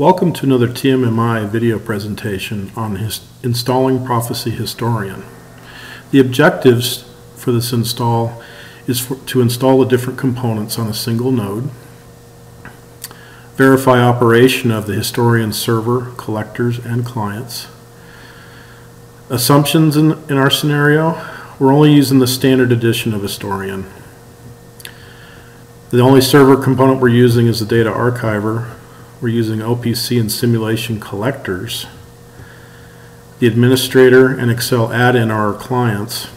Welcome to another TMMI video presentation on installing Proficy Historian. The objectives for this install is for, to install the different components on a single node, verify operation of the Historian server, collectors, and clients. Assumptions in, in our scenario, we're only using the standard edition of Historian. The only server component we're using is the data archiver, we're using OPC and simulation collectors. The administrator and Excel add-in are our clients.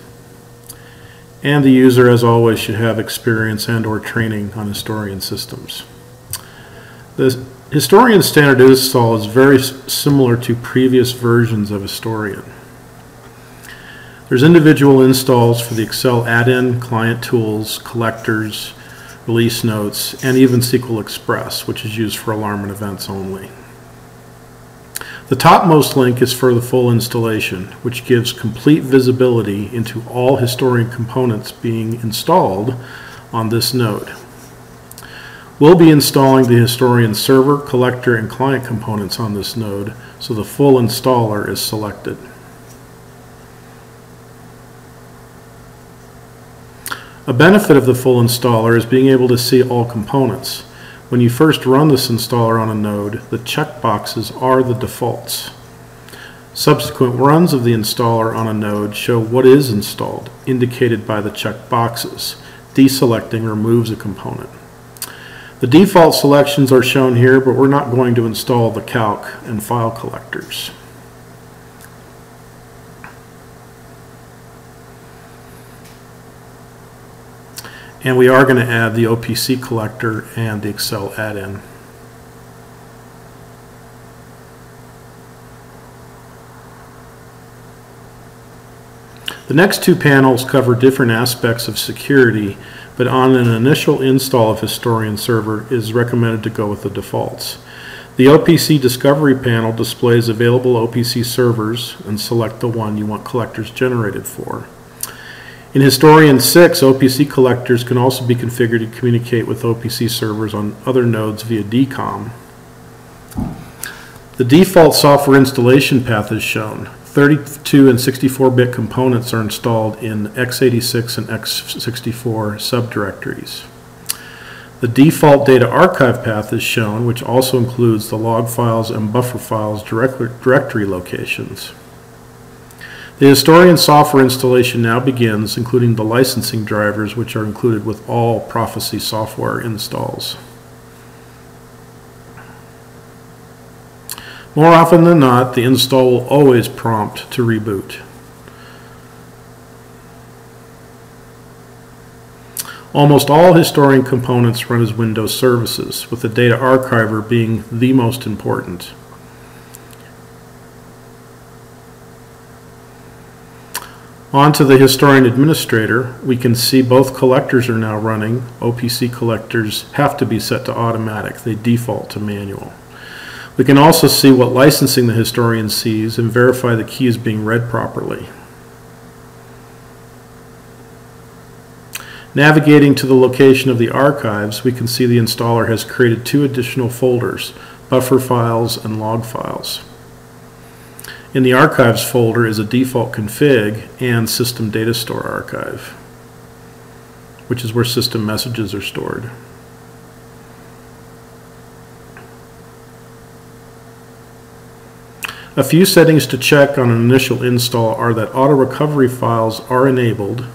And the user, as always, should have experience and or training on historian systems. The historian standard install is very similar to previous versions of historian. There's individual installs for the Excel add-in, client tools, collectors, release notes, and even SQL Express, which is used for alarm and events only. The topmost link is for the full installation, which gives complete visibility into all Historian components being installed on this node. We'll be installing the Historian server, collector, and client components on this node, so the full installer is selected. A benefit of the full installer is being able to see all components. When you first run this installer on a node, the checkboxes are the defaults. Subsequent runs of the installer on a node show what is installed, indicated by the checkboxes. Deselecting removes a component. The default selections are shown here, but we're not going to install the calc and file collectors. And we are going to add the OPC collector and the Excel add-in. The next two panels cover different aspects of security, but on an initial install of Historian Server is recommended to go with the defaults. The OPC Discovery panel displays available OPC servers and select the one you want collectors generated for. In Historian 6, OPC collectors can also be configured to communicate with OPC servers on other nodes via DCOM. The default software installation path is shown. 32 and 64-bit components are installed in x86 and x64 subdirectories. The default data archive path is shown, which also includes the log files and buffer files directory locations. The Historian software installation now begins, including the licensing drivers, which are included with all Proficy software installs. More often than not, the install will always prompt to reboot. Almost all Historian components run as Windows services, with the data archiver being the most important. Onto the historian administrator, we can see both collectors are now running. OPC collectors have to be set to automatic. They default to manual. We can also see what licensing the historian sees and verify the key is being read properly. Navigating to the location of the archives, we can see the installer has created two additional folders, buffer files and log files. In the archives folder is a default config and system data store archive, which is where system messages are stored. A few settings to check on an initial install are that auto recovery files are enabled.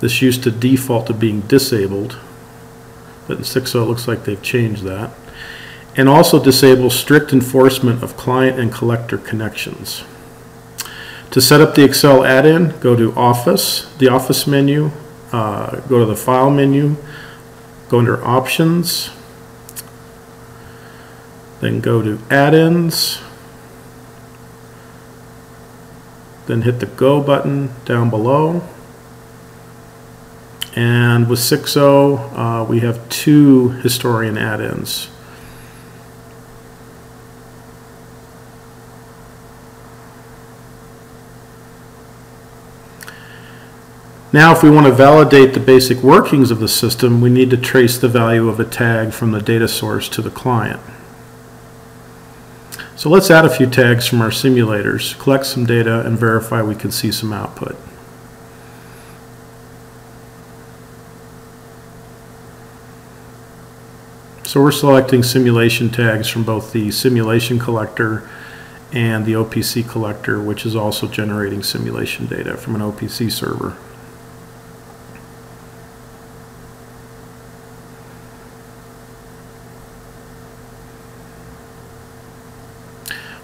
This used to default to being disabled, but in 6.0 it looks like they've changed that and also disable strict enforcement of client and collector connections. To set up the Excel add-in, go to Office, the Office menu, uh, go to the File menu, go under Options, then go to Add-ins, then hit the Go button down below. And with 6.0, uh, we have two historian add-ins. Now if we want to validate the basic workings of the system, we need to trace the value of a tag from the data source to the client. So let's add a few tags from our simulators, collect some data, and verify we can see some output. So we're selecting simulation tags from both the simulation collector and the OPC collector, which is also generating simulation data from an OPC server.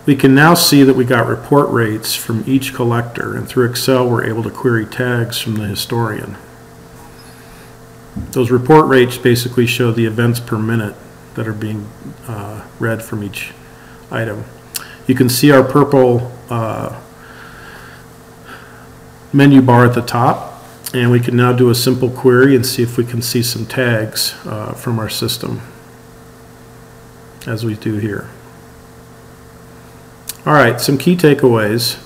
We can now see that we got report rates from each collector, and through Excel, we're able to query tags from the historian. Those report rates basically show the events per minute that are being uh, read from each item. You can see our purple uh, menu bar at the top, and we can now do a simple query and see if we can see some tags uh, from our system, as we do here. All right, some key takeaways.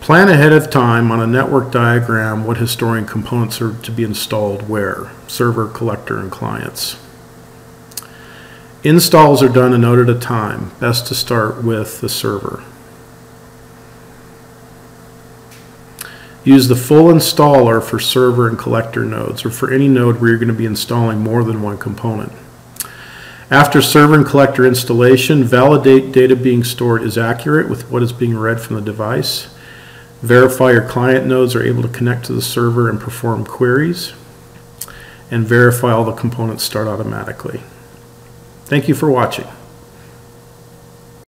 Plan ahead of time on a network diagram what historian components are to be installed where, server, collector, and clients. Installs are done a node at a time, best to start with the server. Use the full installer for server and collector nodes, or for any node where you're going to be installing more than one component. After server and collector installation, validate data being stored is accurate with what is being read from the device. Verify your client nodes are able to connect to the server and perform queries. And verify all the components start automatically. Thank you for watching.